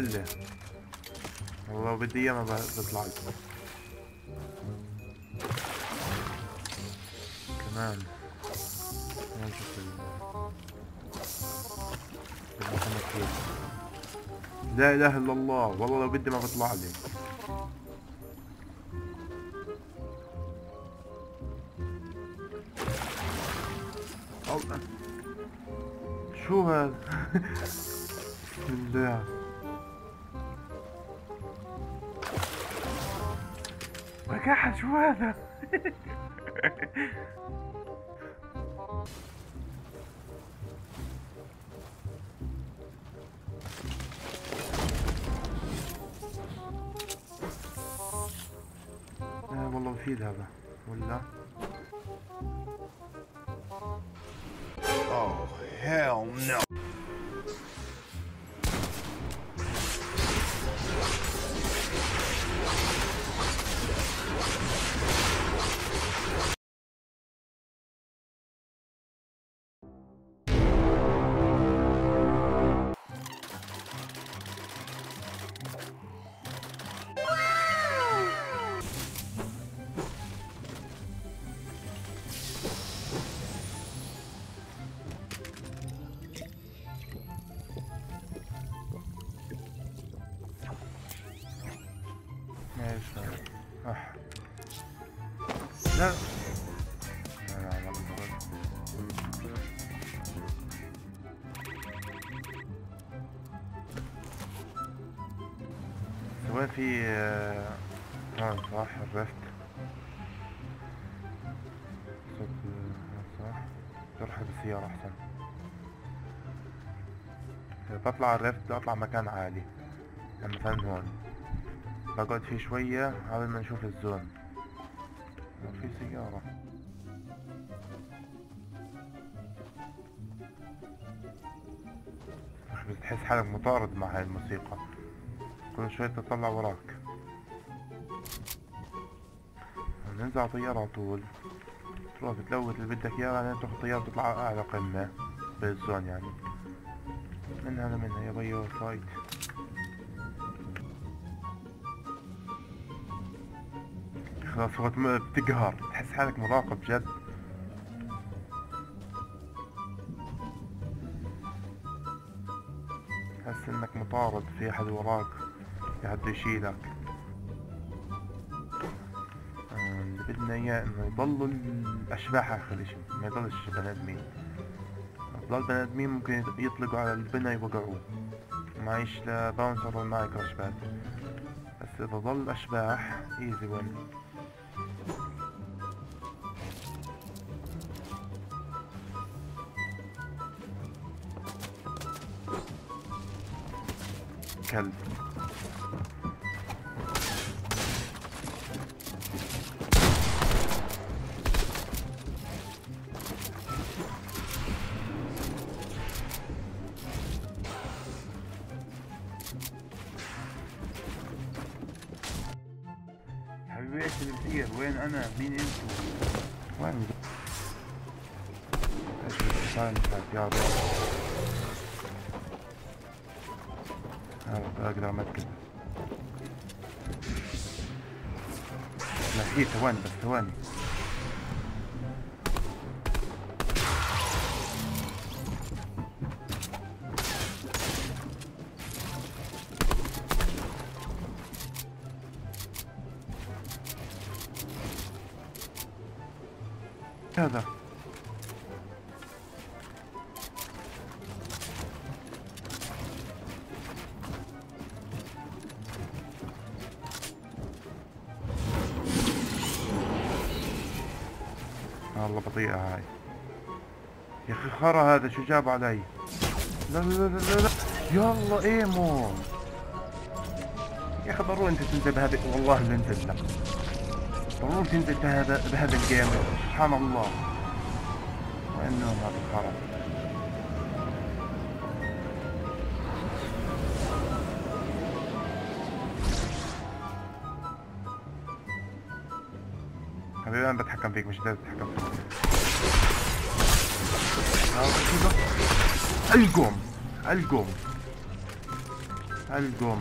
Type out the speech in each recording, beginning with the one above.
لي والله بدي اياه ما بطلع كمان. كمان شوف ال-. لا إله إلا الله. والله لو بدي ما بطلع لي. شو هذا؟ بسم بكحل شو هذا آه والله مفيد هذا ولا Oh, hell no. سواء في آه، هون صح الرفت آه، صح تروح بالسيارة أحسن. إذا بطلع الرفت أطلع مكان عالي. مثلا هون. بقعد فيه شوية قبل ما نشوف الزون. في سيارة. مش بتحس حالك مطارد مع هاي الموسيقى. كل شوية تطلع وراك. ننزل على طيارة على طول. تروح بتلوت اللي بدك اياه بعدين تاخد طيارة تطلع على أعلى قمة. بالزون يعني. منها لمنها يا بيو فايت. خلاص هو تم- بتقهر. تحس حالك مراقب جد. تحس إنك مطارد في أحد وراك. في حد يشيلك. اللي بدنا إياه إنه يضلوا الأشباح آخر إشي ما يضلش بني آدمين. ضل بني آدمين ممكن يطلقوا على البنا يوقعوه. معيش bouncer ولا معي crash pad بس إذا ضل اشباح easy win كلب. إيش اللي بصير وين أنا مين انتو وين إيش اللي صار مش عارف يا رب هذا أقدر امثل لا هي ثواني بس ثواني هذا؟ والله بطيئة هاي. يا أخي خرا هذا شو جاب علي؟ لا لا لا لا, لا. يلا إيمو. يا أخي ضروري أنت تنزل بهذا والله بنزل ضروري تنزل بهذا بهذا الجيم. سبحان الله. وانه هذا الخرا حبيبي أنا بتحكم فيك مش انت بتتحكم فيك. هذا كذا القم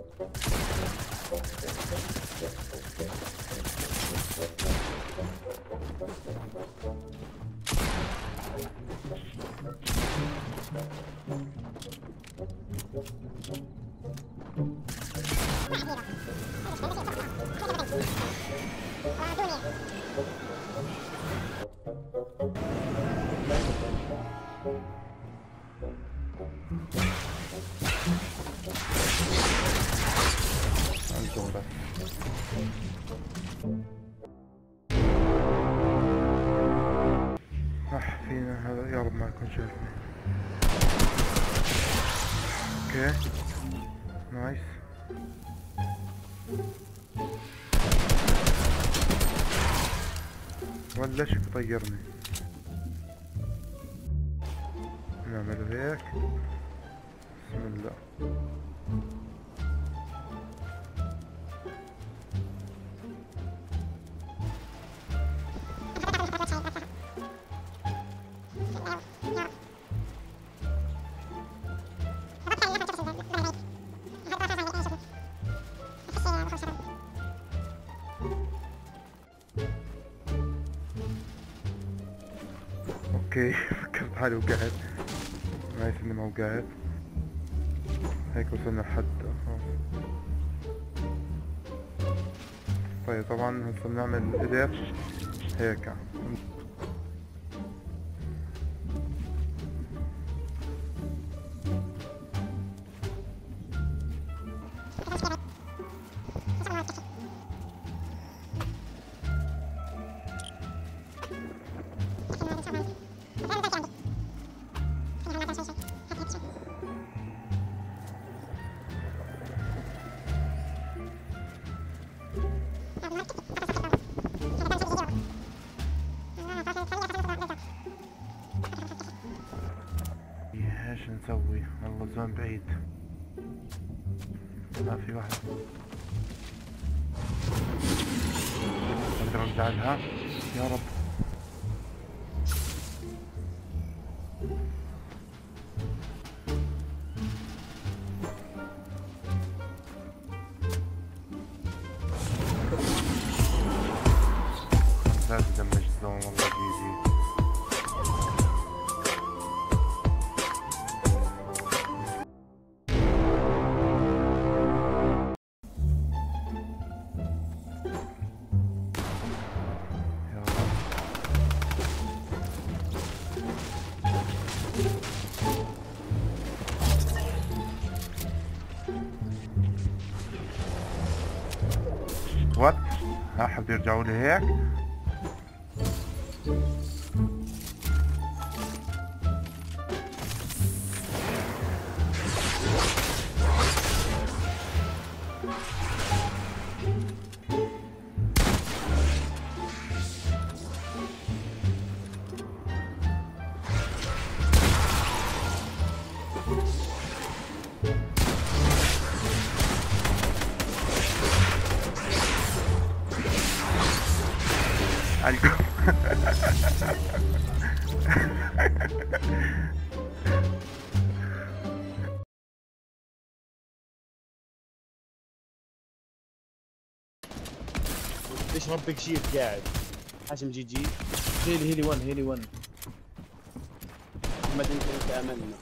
القم القوم هذا يا رب ما يكون شايفني okay. nice. ولا شو طيرني نعمل هيك بسم الله. okay فكرت حالي وقعت؟ nice اني ما وقعت. هيك وصلنا لحد. طيب طبعا هسه بنعمل edit هيك. لا في واحد. أقدر ارجع لها يا رب. ها حب يرجعوا لي عليكم. ليش ربك شيف قاعد؟ حاشم جي جي. هيلي هيلي 1 هيلي 1 محمد انت إنت أملنا.